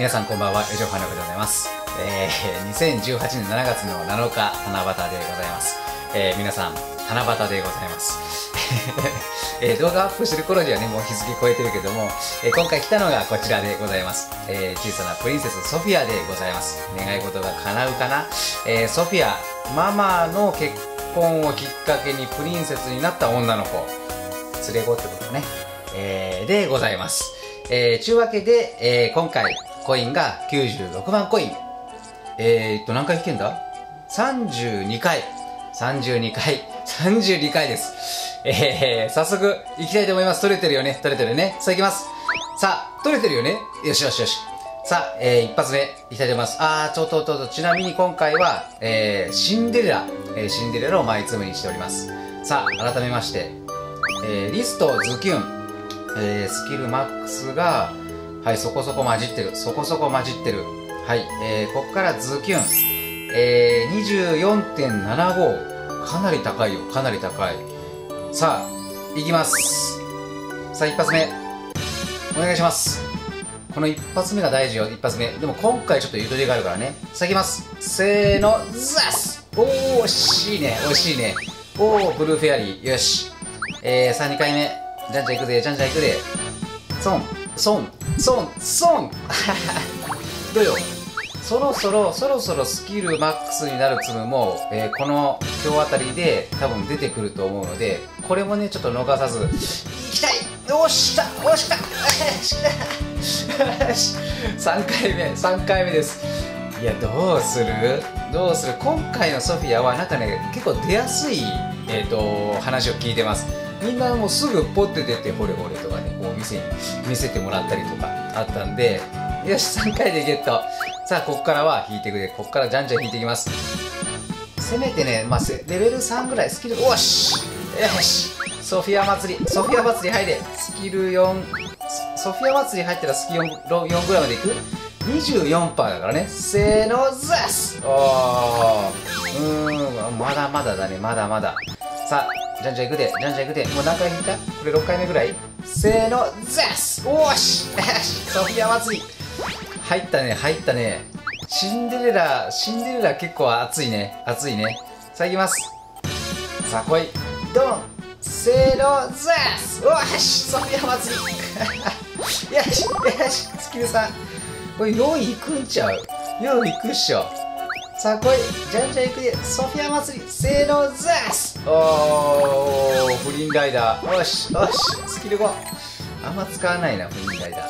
皆さんこんばんは、エジョファナでございます。えー、2018年7月の7日、七夕でございます。えー、皆さん、七夕でございます。えー、動画アップする頃にはね、もう日付超えてるけども、えー、今回来たのがこちらでございます。えー、小さなプリンセスソフィアでございます。願い事が叶うかな。えー、ソフィア、ママの結婚をきっかけにプリンセスになった女の子。連れ子ってことね。えー、でございます。えー、ちゅうわけで、えー、今回、コインが96万コイン。えー、っと、何回引けんだ ?32 回。32回。32回です。えー、早速、行きたいと思います。取れてるよね？取れてるよね？さあ行きます。さあ、取れてるよね？よしよしよし。さあ、えー、一発目、いきたいと思います。あー、ちょっと、ちょっと、ちなみに今回は、えー、シンデレラ、えー、シンデレラをマイツムにしております。さあ、改めまして、えー、リスト、ズキュン、えー、スキルマックスが、はい、そこそこ混じってる。そこそこ混じってる。はい、えー、こっからズキュン。えー、24.75。かなり高いよ。かなり高い。さあ、いきます。さあ、一発目。お願いします。この一発目が大事よ、一発目。でも今回ちょっとゆとりがあるからね。さあ、いきます。せーの、ザスおー、惜しいね。惜しいね。おー、ブルーフェアリー。よし。えー、さあ、2回目。じゃんじゃんいくぜ、じゃんじゃんいくぜ。ソン、ソン、ソン、ソン。どうよ？そろそろ、そろそろスキルマックスになるツムも、えー、この今日あたりで多分出てくると思うので、これもね、ちょっと逃さず、いきたい！押した押した3回目、3回目です。いや、どうする？どうする？今回のソフィアはなんかね、結構出やすい、えーと、話を聞いてます。みんなもうすぐポッて出て、ほれほれとかね、こう店に見せてもらったりとかあったんで、よし、3回でゲット。さあ、ここからは引いてくれ。ここからじゃんじゃん引いていきます。せめてね、まあ、レベル3ぐらいスキル、おしよしソフィア祭り、ソフィア祭り入れ。スキル4、ソフィア祭り入ったらスキル 4, 4ぐらいまでいく ?24% だからね。せーの、ザスおー。うーん、まだまだだね、まだまだ。さあ、じゃんじゃんいくで、じゃんじゃんいくで。もう何回引いた？これ6回目ぐらい？せーの、ザスおーしよしソフィア祭り入ったね、入ったね。シンデレラ、シンデレラ結構熱いね。熱いね。さあ行きます。さあ来い。ドンせーの、ザスおしソフィア祭り よしよしスキルさん。これ4位いくんちゃう ?4 位いくっしょ。さあ来いじゃんじゃんいくでソフィア祭りせーのザース。おーフリンライダー。よしよしスキル5あんま使わないなフリンライダー。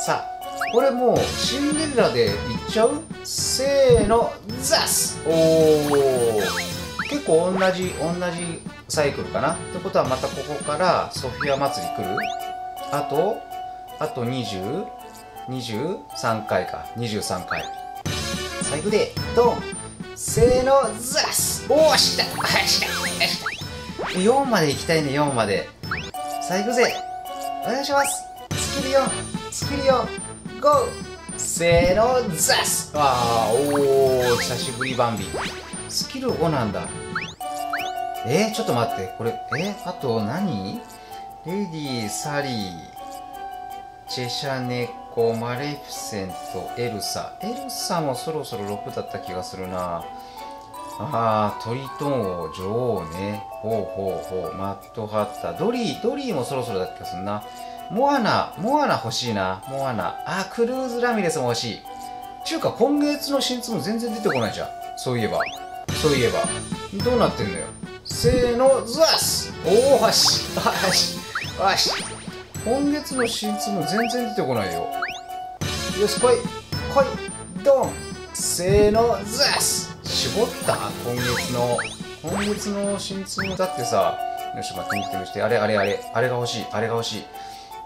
さあこれもうシンデレラでいっちゃう？せーのザス。おお結構同じ同じサイクルかな？ってことはまたここからソフィア祭り来る？あとあと2023回か。23回最後でドン。せーのザス。おおした。した。4まで行きたいね4まで。最後ぜ。お願いします。スキル4スキル4ゴー。せーのザス。あーおー久しぶりバンビ。スキル5なんだ。えー、ちょっと待って。これえー、あと何？レディーサリー。チェシャネッコマレフィセントエルサエルサもそろそろ6だった気がするなあートリトン王女王ねほうほうほうマットハッタドリードリーもそろそろだった気がするなモアナ、モアナ欲しいな。モアナ。あ、クルーズラミレスも欲しい。ちゅうか、今月の新ツも全然出てこないじゃん。そういえば。そういえば。どうなってんのよ。せーの、ズワスおー、はし。はし。はし。今月の新ツも全然出てこないよ。よし、来い。来い。ドン。せーの、ズワス絞った？今月の。今月の新ツもだってさ、よし、待って、見てみして。あれ、あれ、あれ。あれが欲しい。あれが欲しい。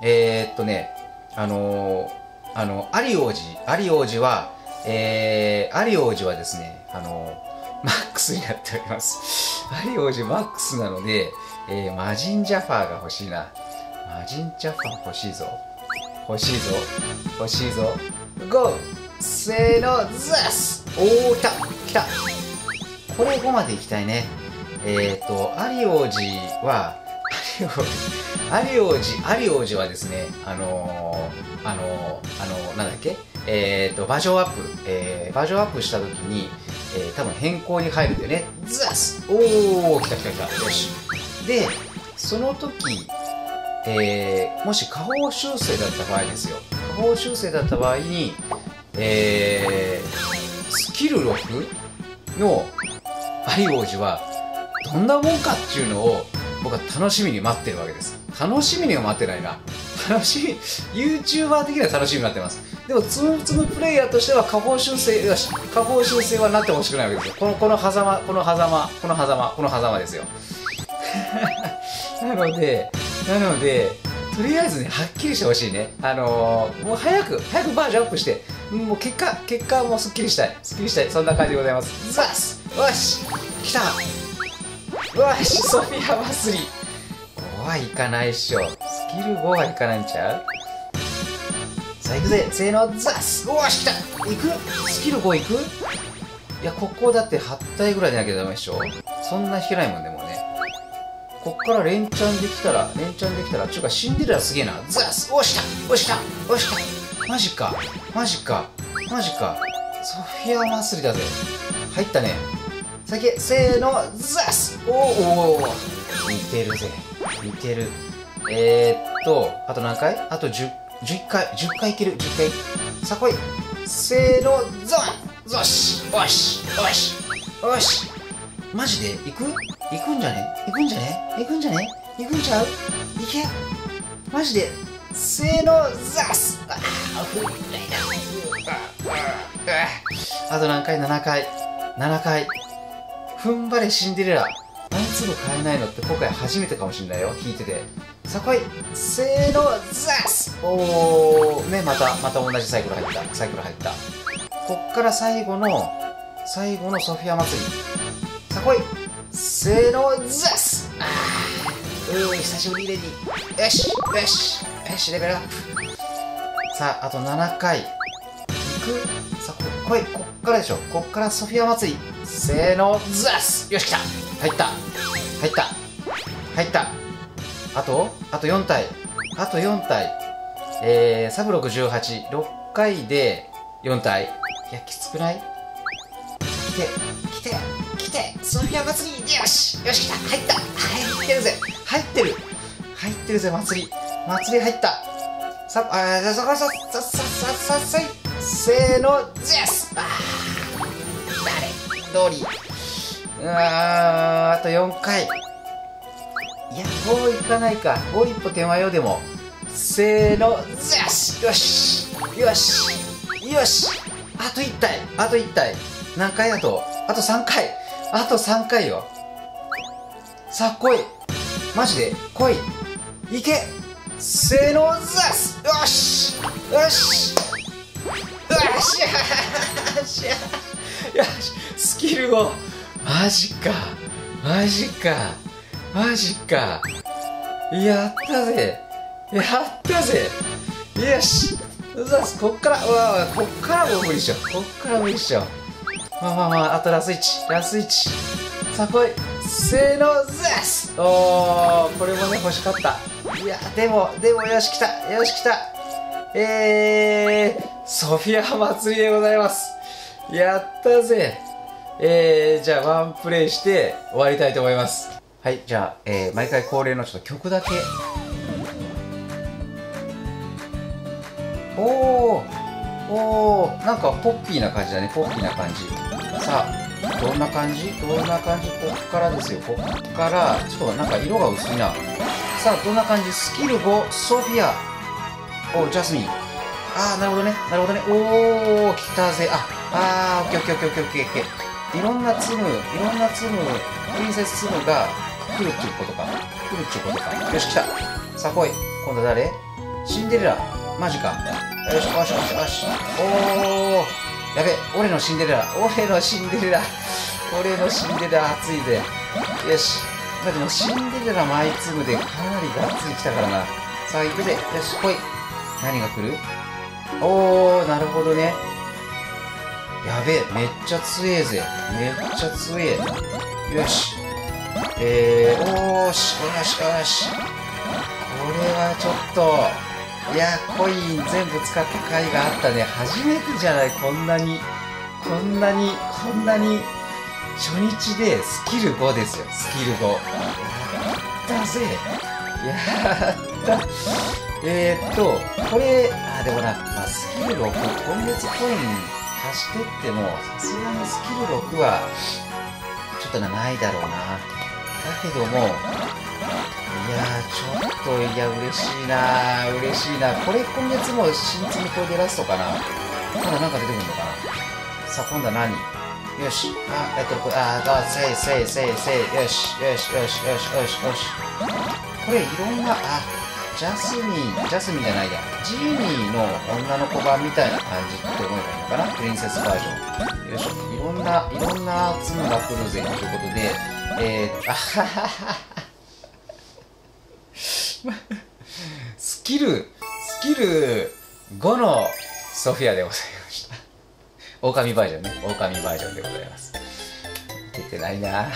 えー、っとね、あのー、あの、アリ王子、アリ王子は、えー、アリ王子はですね、あのー、マックスになっております。アリ王子マックスなので、えー、マジンジャファーが欲しいな。マジンジャファー欲しいぞ。欲しいぞ。欲しいぞ。ゴーせーの、ザス！おー、来た！来た！これ5まで行きたいね。えっ、ー、と、アリ王子は、アリ王子、アリ王子、アリ王子はですね、あのー、あのー、あのー、なんだっけ？えー、とバージョンアップ、えーバージョンアップした時に、えー多分変更に入るんだよね。ザス！おお来た来た来た。よし。でその時、えーもし下方修正だった場合ですよ。下方修正だった場合にえースキル6のアリ王子はどんなもんかっていうのを僕は楽しみに待ってるわけです。楽しみには待ってないな。楽しみ YouTuber 的には楽しみになってます。でもつむつむプレイヤーとしては下方修正よし下方修正はなってほしくないわけですよ。このこの狭間この狭間この狭間この狭間ですよ。なのでなのでとりあえずねはっきりしてほしいね。あのーもう早く早くバージョンアップしてもう結果結果はもうすっきりしたい。すっきりしたい。そんな感じでございます。ザスよし来た。よしソフィア祭り。5はいかないっしょ。スキル5はいかないんちゃう？さあ行くぜ。せーの。ザス。おーし来た。行く？スキル5行く？いやここだって8体ぐらいでなきゃダメでしょ。そんな引けないもんねこっから連チャンできたら連チャンできたらちゅうかシンデレラすげえな。ザースおしたおしたおしたマジか。マジか。マジか。ソフィア祭りだぜ。入ったね。先せーの。ザースおーおー。似てるぜ。似てる。えー、っとあと何回？あと10 11回。10回いける。10回。さあ来い。せーの。ゾンゾシよしよしよし。マジで？行く？行くんじゃね？行くんじゃね？行くんじゃね？行くんちゃう？行けマジで。せーのザス。ああと何回？7回。7回。踏ん張れシンデレラ。何粒買えないのって今回初めてかもしんないよ。弾いてて。さあ来いせーのザス。おおねまたまた同じサイクル入った。サイクル入った。こっから最後の最後のソフィア祭り。さあ来せーのザス。あーうー久しぶりレディよしよし。よしレベルアップ。さああと7回。いく？さあこ来いこっからでしょ。こっからソフィア祭り。せーのザス。よし来た。入った。入った。入った。あと？あと4体。あと4体。えー、サブ686回で4体。いやきつくない？来て来て来てソフィア祭りよしよし来た入った。入ってるぜ。入ってる。入ってるぜ祭り。祭り入った。さあじゃあそこささささささいせーのジェスあー誰ドーリうわあと4回いや5いかないか5一歩手前よでもせーのジェスよしよしよしあと1体あと1体何回あと？あと3回。あと3回よ。さあ来い。マジで？来い。いけ。せのザス。よし。よし。よし。よし。よし。スキルを。マジか。マジか。マジか。やったぜ。やったぜ。よし。ザスこっから。うわわこっからもう無理っしょ。こっから無理っしょ。まあまあまああとラス1ラス1さあ来い。せーのザス。おーこれもね欲しかった。いやでもでもよし来た。よし来た。えー、ソフィア祭りでございます。やったぜ。えー、じゃあワンプレイして終わりたいと思います。はいじゃあ、えー、毎回恒例のちょっと曲だけ。おー。おーなんかポッピーな感じだね。ポッピーな感じ。さあどんな感じ？どんな感じ？こっからですよ。こっからちょっとなんか色が薄いな。さあどんな感じ？スキル5ソフィア。おジャスミン。ああなるほどね。なるほどね。おお来たぜああーオッケーオッケーオッケーオッケーオッケーオッケー。いろんなツムいろんなツムプリンセスツムが来るっていうことか。来るっていうことか。よし来た。さあ来い。今度は誰？シンデレラ。マジか。よしよしよしよしおおやべ俺のシンデレラ俺のシンデレラ俺のシンデレラ熱いぜよしだってもシンデレラマイツムでかなりがっつり来たからなさあ行くぜよし来い何が来るおおなるほどねやべえめっちゃ強えぜ。めっちゃ強え。よし。えー、おーしよしよし。これはちょっと。いやコイン全部使った回があったね。初めてじゃない。こんなにこんなにこんなに初日でスキル5ですよ。スキル5やったぜ。やった。えー、っとこれあでもな、まあ、スキル6今月コイン足してってもさすがにスキル6はちょっとなないだろうな。だけどもいやちょっといや嬉しいな嬉しいなこれ今月も新積みこでラストかな？まだなんか出てくるのかな？さあ今度は何？よし。あえっとああせいせいせいせい。よしよしよしよしよしよし。これいろんなあジャスミン。ジャスミンじゃないや。ジーニーの女の子版みたいな感じって思えばいいのかな？プリンセスバージョン。よいしょ。いろんないろんなツムが来るぜ。ということでえー、あははは。スキルスキル5のソフィアでございました。狼バージョンね。狼バージョンでございます。出てないな。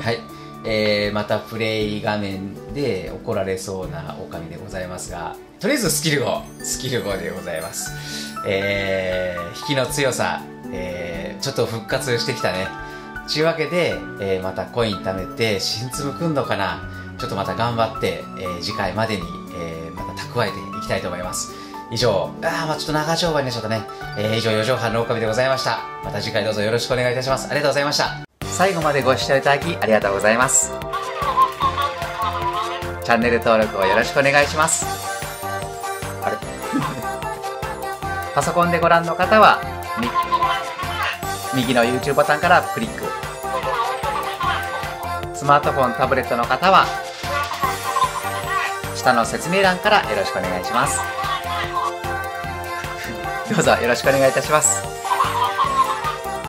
はい。えー、またプレイ画面で怒られそうな狼でございますがとりあえずスキル5スキル5でございます。えー、引きの強さ、えー、ちょっと復活してきたね。ちゅうわけで、えー、またコイン貯めて新粒くんのかな。ちょっとまた頑張って、えー、次回までに、えー、また蓄えていきたいと思います以上、あまあちょっと長丁場になっちゃったね。えー、以上、4畳半の狼でございました。また次回どうぞよろしくお願いいたします。ありがとうございました。最後までご視聴いただきありがとうございます。チャンネル登録をよろしくお願いします。あれ？パソコンでご覧の方は、右の YouTube ボタンからクリック。スマートフォン、タブレットの方は、下の説明欄からよろしくお願いします。どうぞよろしくお願いいたします。